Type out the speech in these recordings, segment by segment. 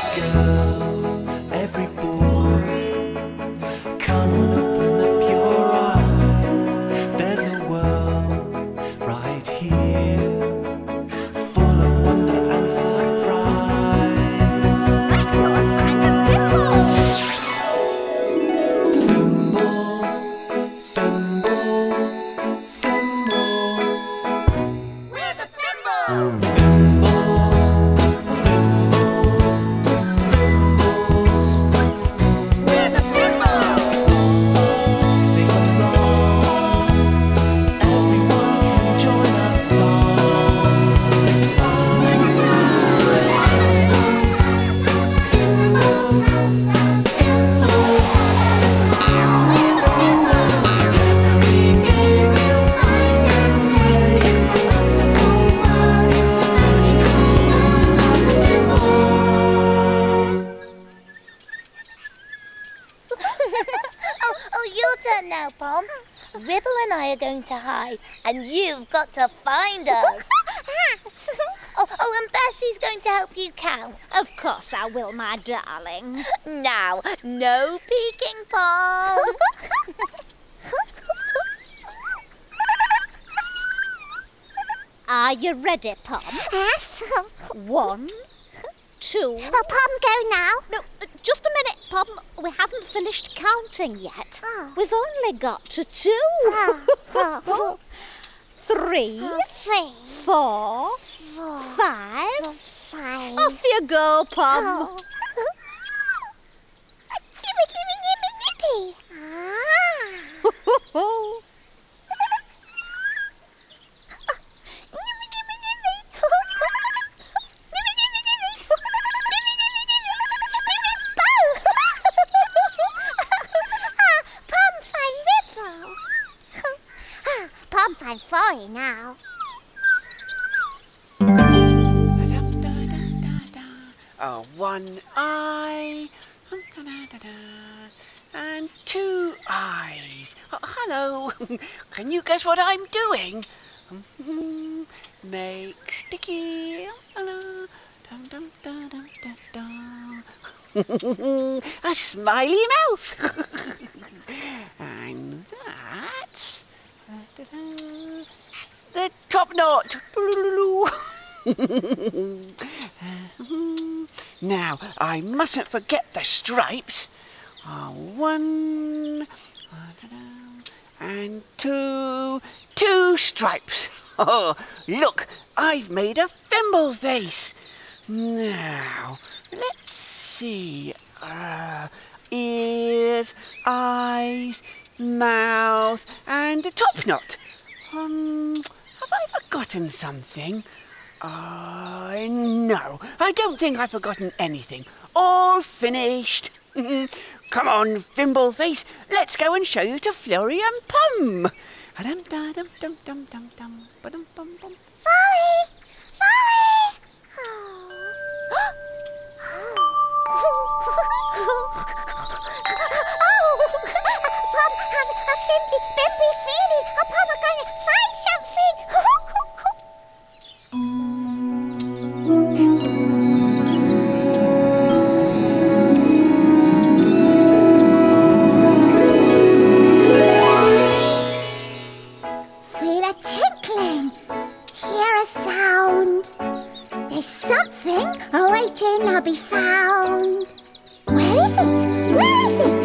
girl, now, Pom. Ribble and I are going to hide, and you've got to find us. oh, oh, and Bessie's going to help you count. Of course I will, my darling. Now, no peeking, Pom. Are you ready, Pom? yes. One, two. Oh, Pom, go now. No, uh, just a minute, Pom. We haven't finished counting yet. Oh. We've only got to two. Oh. Three, Three, four, four, five. five. Off you go, Pom. Oh. Tippy, tippy, nippy, nippy. Ah. Oh, one eye. And two eyes. Oh, hello. Can you guess what I'm doing? Make sticky. A smiley mouth. and that's the top knot. Now, I mustn't forget the stripes. Uh, one, and two, two stripes. Oh, look, I've made a Fimble face. Now, let's see. Uh, ears, eyes, mouth, and a top knot. Um, have I forgotten something? Uh, no, I don't think I've forgotten anything. All finished. Come on, Fimbleface, let's go and show you to Florrie and Pom. Awaiting to be found. Where is it? Where is it?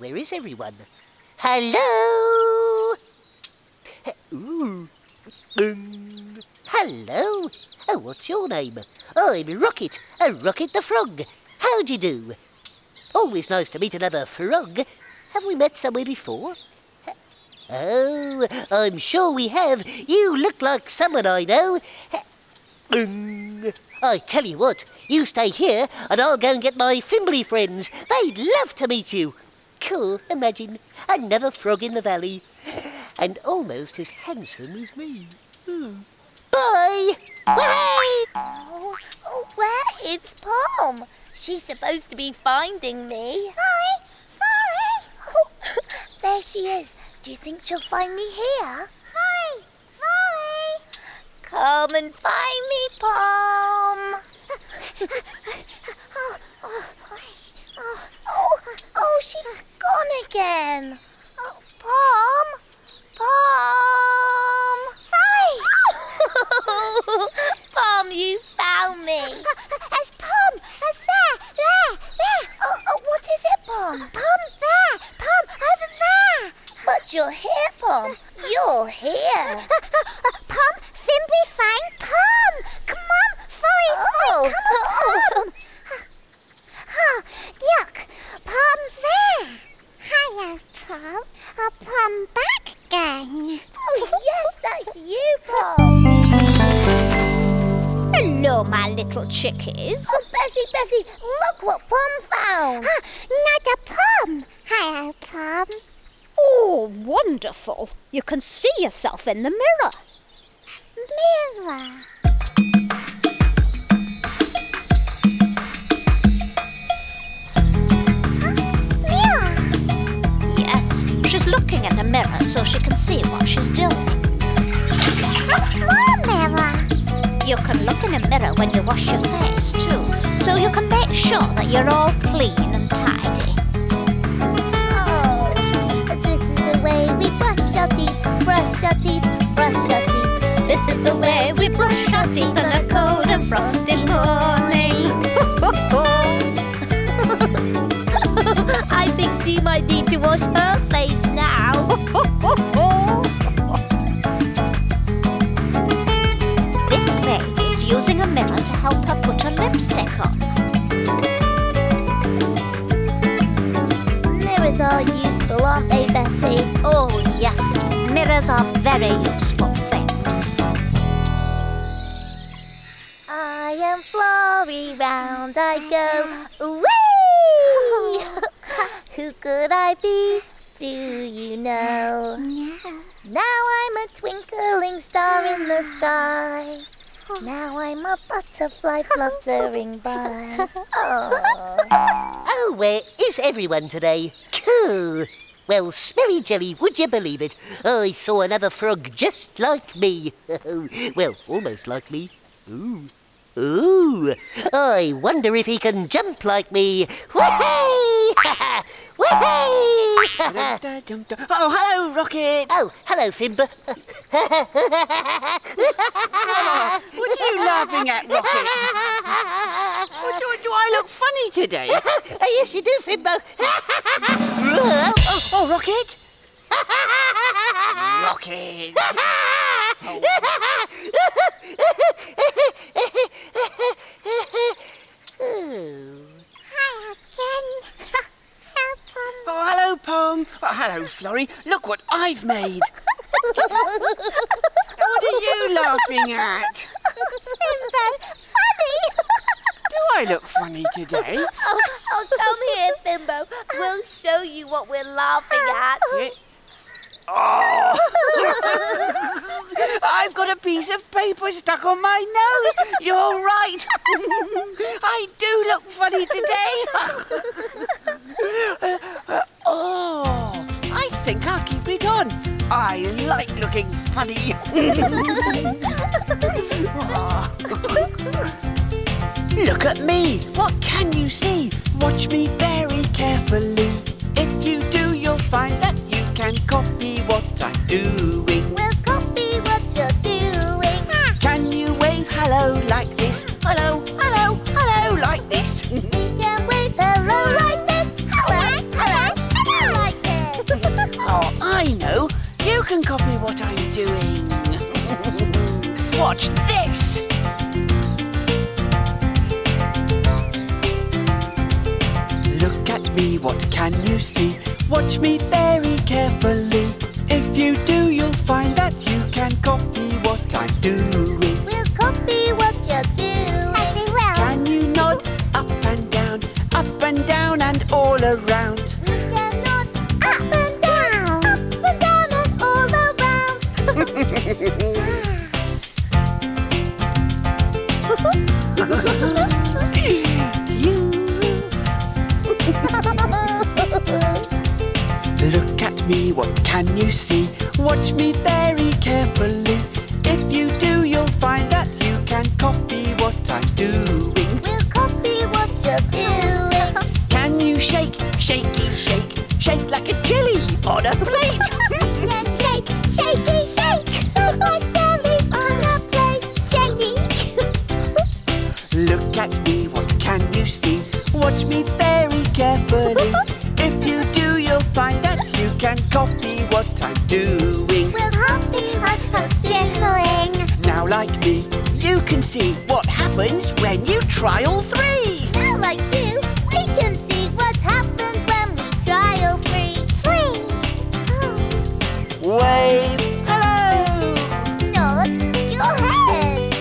Where is everyone? Hello? Ooh. Um, hello? Oh, what's your name? I'm Rocket. Oh, Rocket the Frog. How do you do? Always nice to meet another frog. Have we met somewhere before? Oh, I'm sure we have. You look like someone I know. Um, I tell you what, you stay here and I'll go and get my Fimbly friends. They'd love to meet you. Cool, imagine, another frog in the valley. And almost as handsome as me. Hmm. Bye! Bye! Oh, oh, where is Pom? She's supposed to be finding me. Florrie, Florrie. Oh, there she is. Do you think she'll find me here? Florrie, Florrie. Come and find me, Pom. Oh, oh, oh, Oh, oh, she's gone again. Oh, Pom, Pom. Hello, my little chickies. Oh, Bessie, Bessie, look what Pom found. Ah, not a Pom. Hello, Pom. Oh, wonderful. You can see yourself in the mirror. Mirror. Mirror. Yes, she's looking in the mirror so she can see what she's doing. More mirror. You can look in a mirror when you wash your face too, so you can make sure that you're all clean and tidy. Oh, this is the way we brush our teeth, brush our teeth, brush our teeth. This is the way we brush our teeth on a cold and frosty morning. I think she might need to wash her using a mirror to help her put her lipstick on. Mirrors are useful, aren't they, Bessie? Oh, yes, mirrors are very useful things. I am Florrie, round I go. Whee! Who could I be? Do you know? No. Now I'm a twinkling star in the sky. Now I'm a butterfly fluttering by. Oh. Oh, where is everyone today? Cool. Well, smelly jelly, would you believe it? I saw another frog just like me. well, almost like me. Ooh. Ooh. I wonder if he can jump like me. Whee! Whee! Oh, hello, Rocket. oh, hello, Fimbo. What are you laughing at, Rocket? Oh, do, do I look funny today? oh, yes, you do, Fimbo. Oh, oh Rocket. Rocket. Hi oh again. Help Pom. Oh, hello, Florrie. Look what I've made. What are you laughing at? Fimbo, funny. Do I look funny today? Oh, oh, come here, Fimbo. We'll show you what we're laughing at. Yeah. Oh! I've got a piece of paper stuck on my nose. You're right. I do look funny today. Oh, I think I'll keep it on. I like looking funny. Look at me. What can you see? Watch me very Watch this. Look at me, what can you see? Watch me very carefully. If you do, you'll find that you can copy what I'm doing. Me, what can you see? Watch me very carefully. If you do, you'll find that you can copy what I'm doing. we'll copy what you're doing. Can you shake, shaky, shake, shake like a jelly on a plate? Shake, shake, shake, shake like jelly like me, you can see what happens when you try all three. Now, like you, we can see what happens when we trial free. Free. Wave hello. Nod your head.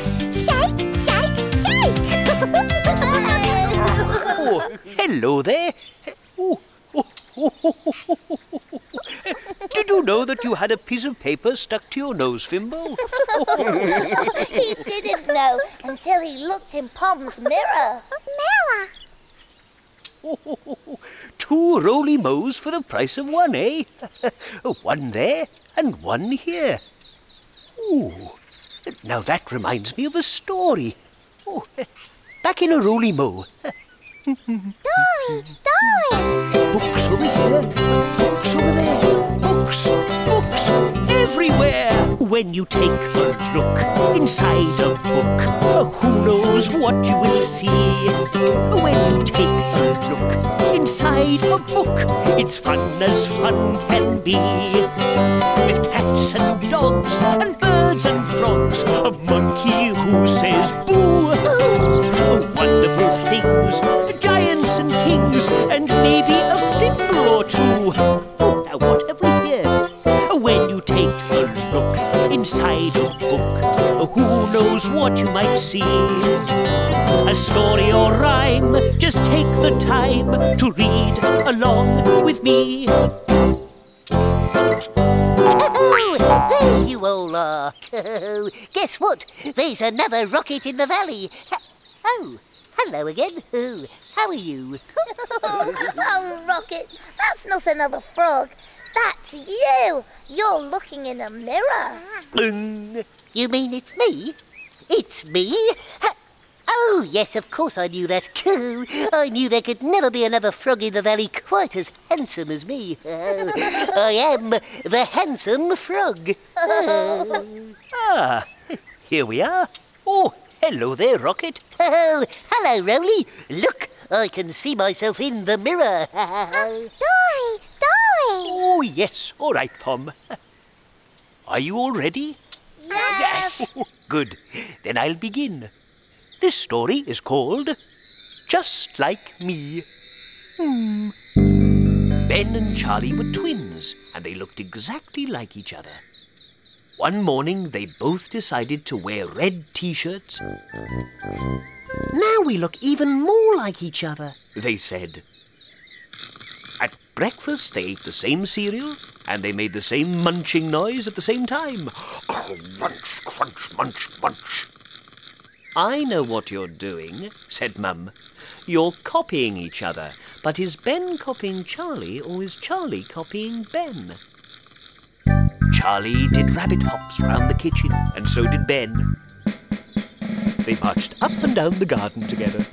Shake, shake, shake. Oh, hello there. Oh, oh, oh, oh, oh, oh, oh. Did you you had a piece of paper stuck to your nose, Fimbo? he didn't know until he looked in Pom's mirror. Mirror. Two roly mo's for the price of one, eh? one there and one here. Ooh, now that reminds me of a story. Oh, back in a roly mo. Dory, Dory. Books over here, books over there, books, books everywhere. When you take a look inside a book, who knows what you will see? When you take a look inside a book, it's fun as fun can be. With cats and dogs and birds and frogs, a monkey who says boo. Wonderful things, just take the time to read along with me. Oh, there you all are. Guess what? There's another rocket in the valley. Oh, hello again. Oh, how are you? oh, Rocket, that's not another frog. That's you. You're looking in a mirror. Mm, You mean it's me? It's me? Ha- Oh, yes, of course I knew that too. I knew there could never be another frog in the valley quite as handsome as me. Oh, I am the handsome frog. Oh, Ah, here we are. Oh, hello there, Rocket. oh, hello, Roly. Look, I can see myself in the mirror. Dory, Dory. Oh, yes. All right, Pom. Are you all ready? Yes. Good. Then I'll begin. This story is called Just Like Me. Hmm. Ben and Charlie were twins, and they looked exactly like each other. One morning, they both decided to wear red t shirts. now we look even more like each other. they said. At breakfast, they ate the same cereal and they made the same munching noise at the same time. Crunch, crunch, munch, munch. I know what you're doing, said Mum. You're copying each other, but is Ben copying Charlie or is Charlie copying Ben? Charlie did rabbit hops round the kitchen, and so did Ben. They marched up and down the garden together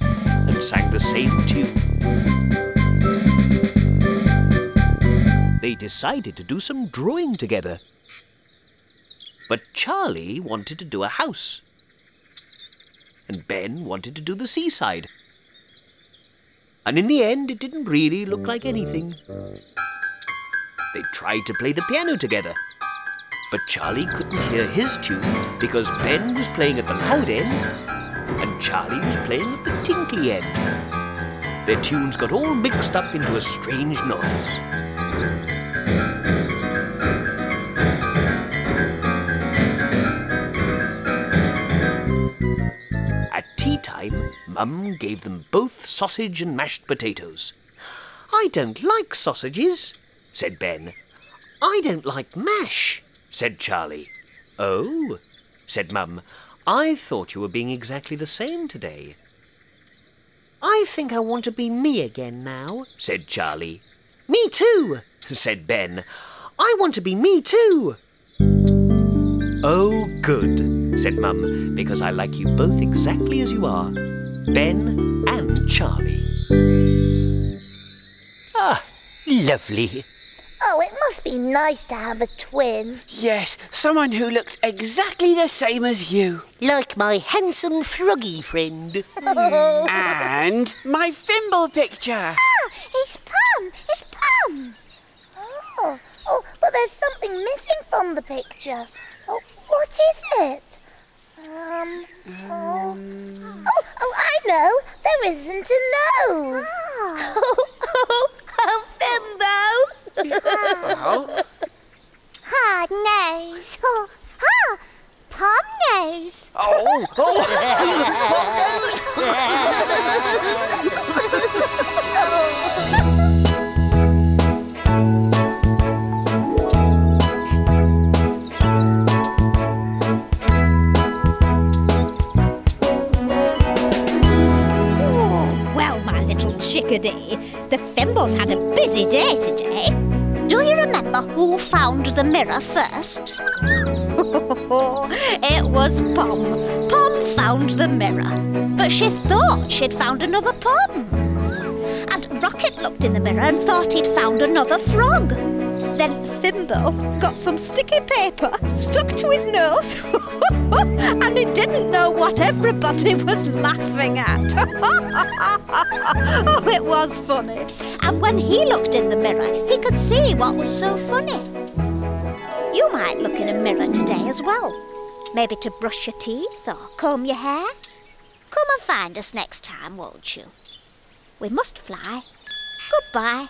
and sang the same tune. They decided to do some drawing together. But Charlie wanted to do a house, and Ben wanted to do the seaside. And in the end, it didn't really look like anything. They tried to play the piano together, but Charlie couldn't hear his tune because Ben was playing at the loud end and Charlie was playing at the tinkly end. Their tunes got all mixed up into a strange noise. Mum gave them both sausage and mashed potatoes. I don't like sausages, said Ben. I don't like mash, said Charlie. Oh, said Mum. I thought you were being exactly the same today. I think I want to be me again now, said Charlie. Me too, said Ben. I want to be me too. Oh, good, said Mum, because I like you both exactly as you are, Ben and Charlie. Ah, lovely. Oh, it must be nice to have a twin. Yes, someone who looks exactly the same as you. Like my handsome froggy friend. And my Fimble picture. Ah, it's Pom! It's Pom! Oh, oh, but there's something missing from the picture. Oh, what is it? Um, oh, oh, oh, I know. There isn't a nose. Oh, oh, oh, Fimbo. Oh, Hard nose. Oh, ah, Pom nose. oh, oh. Oh, the Fimbles had a busy day today. Do you remember who found the mirror first? it was Pom. Pom found the mirror, but she thought she'd found another Pom. And Rocket looked in the mirror and thought he'd found another frog. Then Thimble got some sticky paper stuck to his nose, and he didn't know what everybody was laughing at. oh, it was funny. And when he looked in the mirror, he could see what was so funny. You might look in a mirror today as well. Maybe to brush your teeth or comb your hair. Come and find us next time, won't you? We must fly. Goodbye.